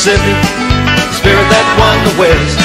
Mississippi, spirit that won the West.